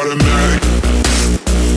automatic.